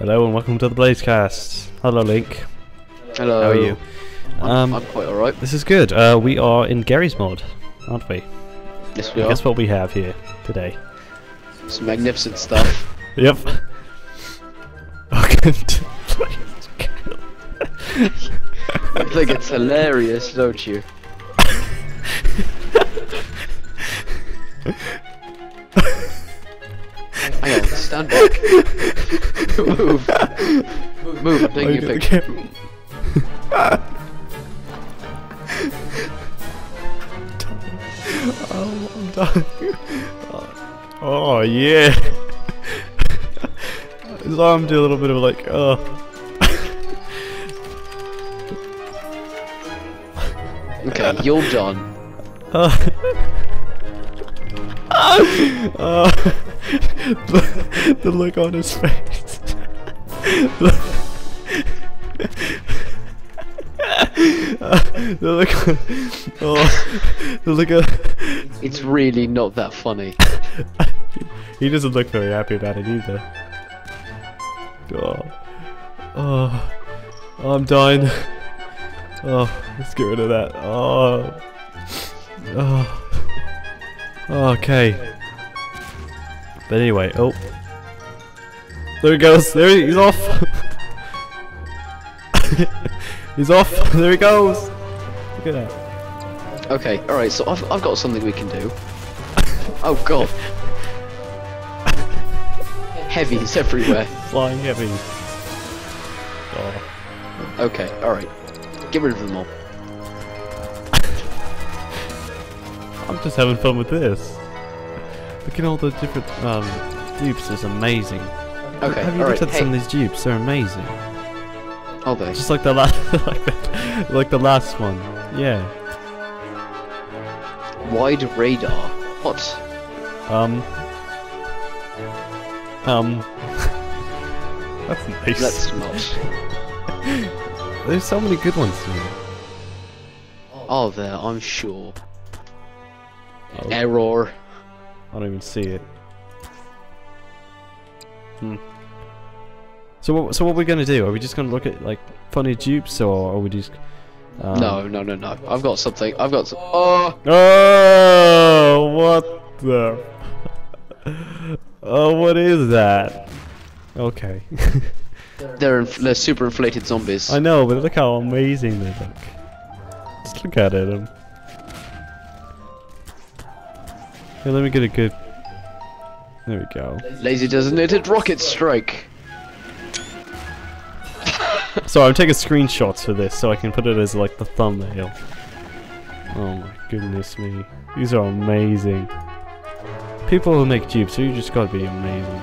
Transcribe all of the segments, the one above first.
Hello and welcome to the Blazecast. Hello, Lync. Hello. How are you? I'm, Um, I'm quite alright. This is good. Uh, we are in Garry's mod, aren't we? Yes, we are. Guess what we have here today? Some magnificent stuff. Yep. Welcome to I think it's hilarious, don't you? Hang on, stand back. Move. Move, I'm taking a picture. oh, I'm done. Oh, yeah. His arm do a little bit of like, oh. Okay, you're done. Uh, uh, the, the look on his face. the look, on, oh, the look. On, It's really not that funny. he doesn't look very happy about it either. Oh, oh, I'm dying. Oh, let's get rid of that. Oh, okay. But anyway, oh, there he goes. There he, he's off. he's off. There he goes. Look at that. Okay, alright, so I've, I've got something we can do. Oh god. Heavies everywhere. Flying heavy. Oh. Okay, alright. Get rid of them all. I'm just having fun with this. Look at all the different um, dupes. It's amazing. Okay, Have you looked at hey. some of these dupes? They're amazing. Are they? Just like the last, like, the, like the last one. Yeah. Wide radar. What? Um. Um. That's nice. Let's not. There's so many good ones here. Are there? I'm sure. Oh, Error. I don't even see it. Hmm. So what? So what are we gonna do? Are we just gonna look at like funny dupes, or are we just? Um, no, no, no, no. I've got something. I've got some. Oh! Oh, what the? oh, what is that? Okay. They're, inf- they're super inflated zombies. I know, but look how amazing they look. Just look at it. Here, let me get a good. There we go. Laser designated rocket strike. So I'm taking screenshots for this, so I can put it as like the thumbnail. Oh my goodness me, these are amazing. People who make dupes, so you just gotta be amazing.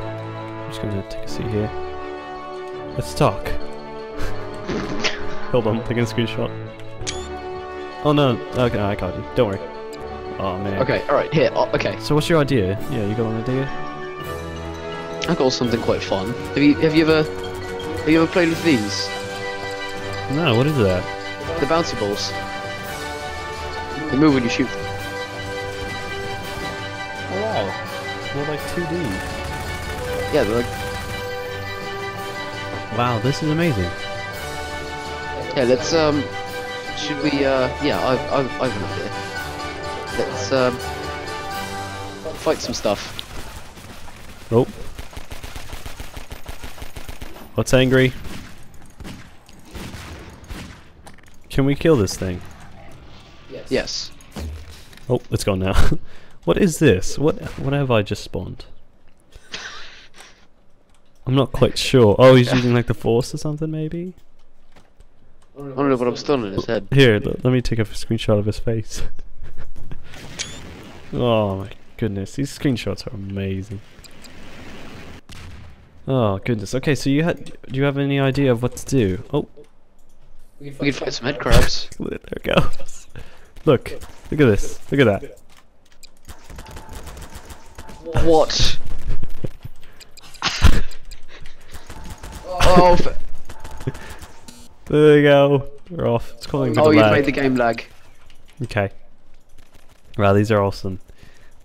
I'm just gonna take a seat here. Let's talk. Hold on, taking a screenshot. Oh no, okay, I got you. Don't worry. Oh man. Okay, alright, here. Oh, okay. So what's your idea? Yeah, you got an idea? I've got something quite fun. Have you have you ever have you ever played with these? No, what is that? The bouncy balls. They move when you shoot. Oh wow. They're like 2D. Yeah, they're like Wow, this is amazing. Yeah, let's um should we uh yeah, I've I've I've an idea. Let's um fight some stuff. Oh. What's angry? Can we kill this thing? Yes. Oh, it's gone now. what is this? What what have I just spawned? I'm not quite sure. Oh, he's using like the force or something maybe? I don't know what I'm still in his head. Here, l- let me take a screenshot of his face. oh my goodness, these screenshots are amazing. Oh goodness. Okay, so you had do you have any idea of what to do? Oh, We can find some head crabs. there it goes. Look, look at this. Look at that. what? oh, f- there we go. We're off. It's calling me. Oh, you've lag. made the game lag. Okay. Wow, these are awesome.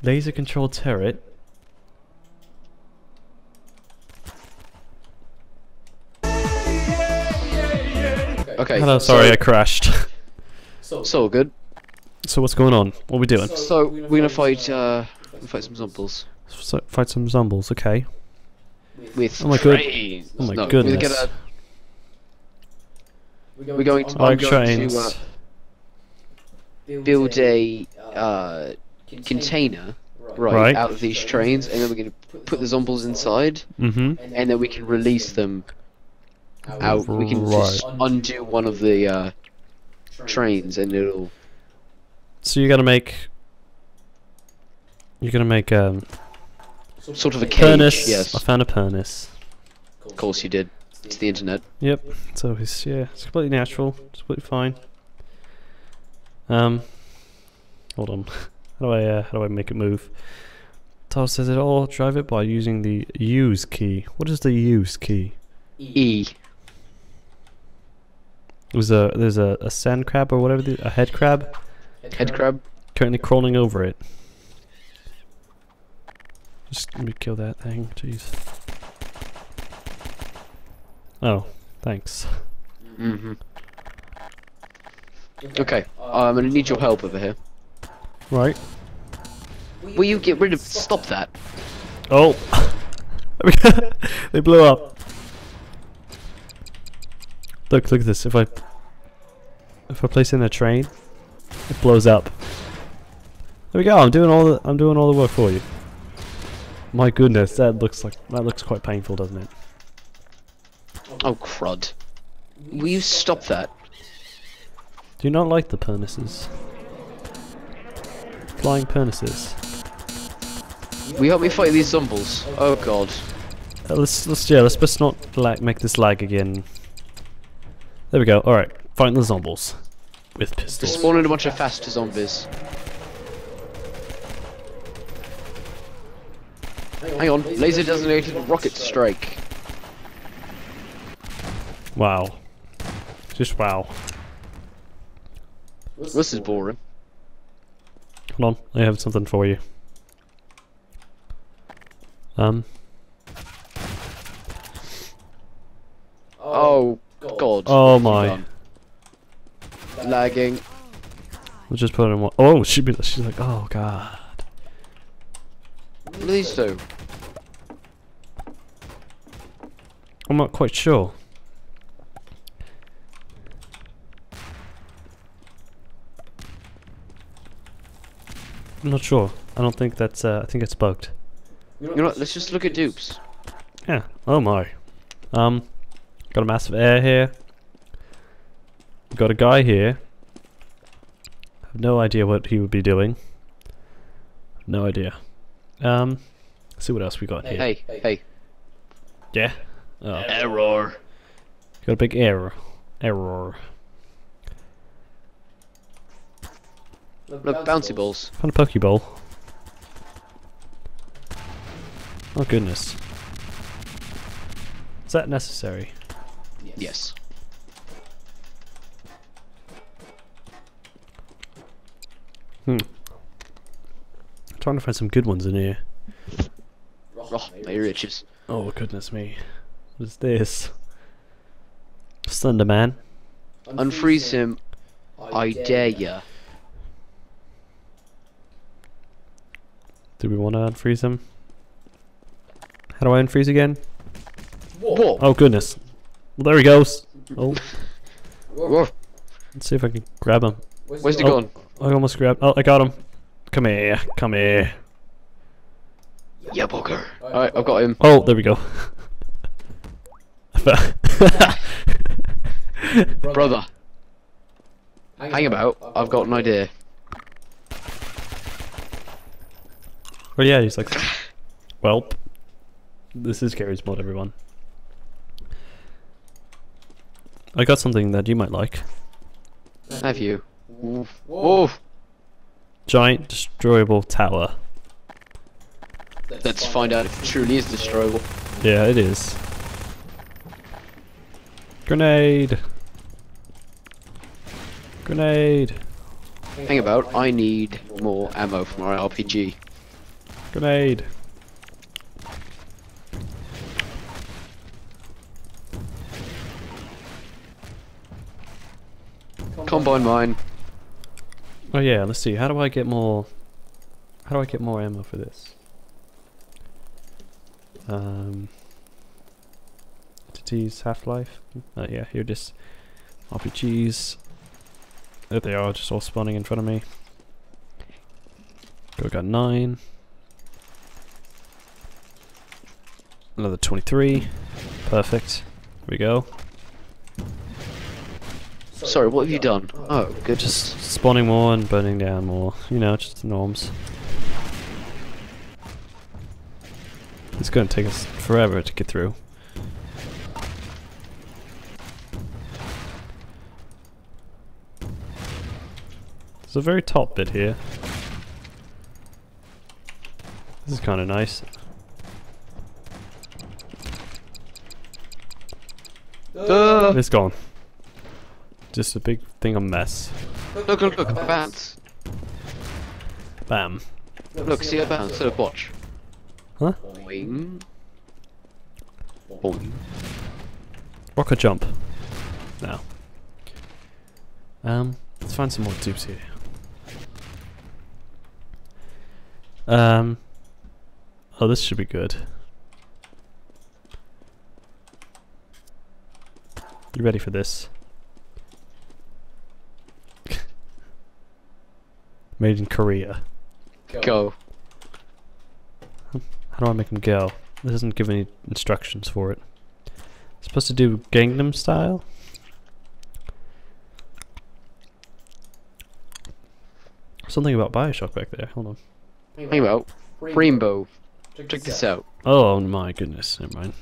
Laser control turret. Okay. Hello, sorry so, I crashed. so, good. So what's going on? What are we doing? So, we're gonna fight, uh, fight some zombies. So, fight some zombies, okay. With oh my goodness. Good. Oh my no, goodness. We're, gonna, we're going to I like going to uh, build a uh container right, Right. out of these trains, and then we're gonna put the zombies inside, Mm-hmm. and then we can release them out. We can just undo one of the uh trains, and it'll So you're gonna make... You're gonna make, um... sort of a cage. Pernis. Yes, I found a pernis. of course you did. It's the internet. Yep. So it's yeah, it's completely natural. It's completely fine. Um, hold on. How do I uh, how do I make it move? Tal says it all. Drive it by using the use key. What is the use key? E. There's a there's a, a sand crab or whatever the, a head crab Head crab. currently crawling over it. Just let me kill that thing. Jeez. Oh, thanks. Mm-hmm. Okay, I'm gonna need your help over here. Right. Will you get rid of? Stop that. Oh! they blew up. Look, look at this. If I if I place in a train, it blows up. There we go. I'm doing all the I'm doing all the work for you. My goodness, that looks like that looks quite painful, doesn't it? Oh crud. Will you stop that? Do you not like the pernices? Flying pernices. We you help me fight these zombies? Oh god. Uh, let's let's yeah, let's just not lag, make this lag again. There we go. All right, fighting the zombies with They're pistols. spawning a bunch of faster zombies. Hang on, laser designated rocket strike. Wow. Just wow. This is boring. Hold on, I have something for you. Um, Oh god. oh my. Lagging. We'll just put it in one. Oh, she'd be, she's like, oh god. What do these do? I'm not quite sure. I'm not sure. I don't think that's, uh, I think it's bugged. You know what, let's just look at dupes. Yeah. Oh my. Um, got a massive air here. Got a guy here. Have no idea what he would be doing. No idea. Um, let's see what else we got here. Hey, hey. Yeah. Oh, Error. got a big error. Error. Look, bouncy balls. Found a Pokeball. Oh goodness. Is that necessary? Yes. Hmm. trying to find some good ones in here. Oh, my ear itches. Oh goodness me. What is this? Slenderman. Unfreeze him. I dare ya. Do we want to unfreeze him? How do I unfreeze again? Whoa. Oh goodness. Well there he goes. Oh, Whoa. let's see if I can grab him. Where's he Oh. gone? I almost grabbed. Oh, I got him. Come here. Come here. Yeah, bugger. Alright, I've got him. Oh, there we go. Brother. Hang about. I've got an idea. Well, yeah, he's like, well, this is Garry's mod, everyone. I got something that you might like. Have you? Oof. Oof. Giant destroyable tower. Let's find out if it truly is destroyable. Yeah, it is. Grenade. Grenade. Hang about. I need more ammo for my RPG. Grenade. Combine mine. Oh yeah, let's see. How do I get more? How do I get more ammo for this? Um, entities Half Life. Oh yeah, here is. RPGs. There they are, just all spawning in front of me. Go got nine. Another twenty-three. Perfect. Here we go. Sorry, what have you done? Oh, oh good. Just spawning more and burning down more. You know, just the norms. It's going to take us forever to get through. There's a very top bit here. This is kind of nice. Uh, It's gone. Just a big thing of mess. look, look, look, a bounce. Bam. Look, see a bounce. Look, watch. Huh? Boing. Boing. Rocket jump. Now. Um, let's find some more dupes here. Um. Oh, this should be good. You ready for this? Made in Korea. Go. How do I make him go? This doesn't give any instructions for it. It's supposed to do Gangnam style? Something about Bioshock back there. Hold on. Hang about. Rainbow. Check this out. Oh my goodness. Never mind.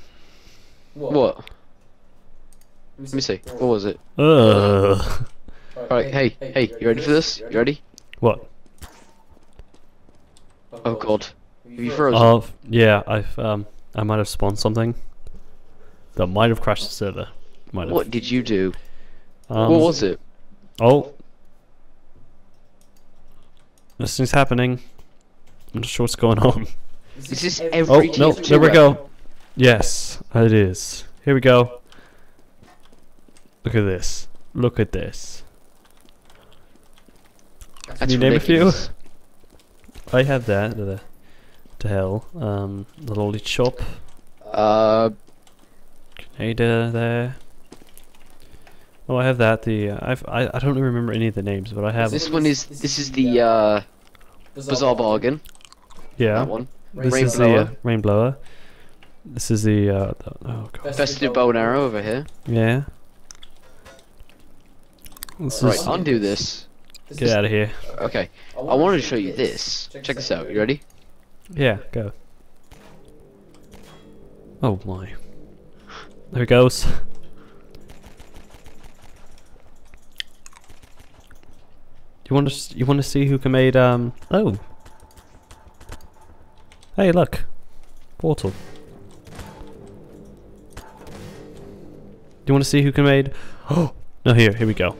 What? Let me see. What was it? Ugh. Alright, hey, hey, you ready for this? You ready? What? Oh god. Have you frozen? Oh, yeah. I've um. I might have spawned something. That might have crashed the server. Might have. what did you do? Um, what was it? Oh. This thing's happening. I'm not sure what's going on. Is this every Oh, no, TF2 there we go. Yes, it is. Here we go. Look at this. Look at this. That's you name a few? I have that. The, to hell. Um, the Lollichop. Uh, Ada there. Oh, I have that. The uh, I've I, I don't remember any of the names, but I have. this one is this is the uh Bazaar Bargain. yeah. That one. This Rain is the blower. uh, Rainblower. This is the uh. The, oh god. Festive bow and arrow over here. Yeah. This Right, is undo this. get out of here. Okay, I wanted to show you this. Check this out. You ready? Yeah, go. Oh my. There it goes. You want to you want to see who can made um oh. Hey, look. Portal. Do you want to see who can made Oh, no here, here we go.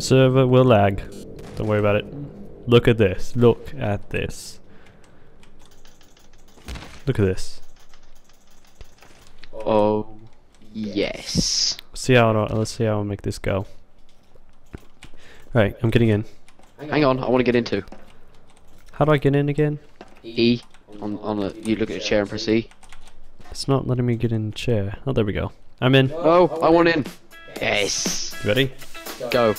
The server will lag. Don't worry about it. Look at this. Look at this. Look at this. Oh, yes. See how I- let's see how I make this go. Right, I'm getting in. Hang on, I want to get into How do I get in again? E on on a. You look at a chair and press E. It's not letting me get in the chair. Oh, there we go. I'm in. Oh, I want in. Yes. You ready? Go.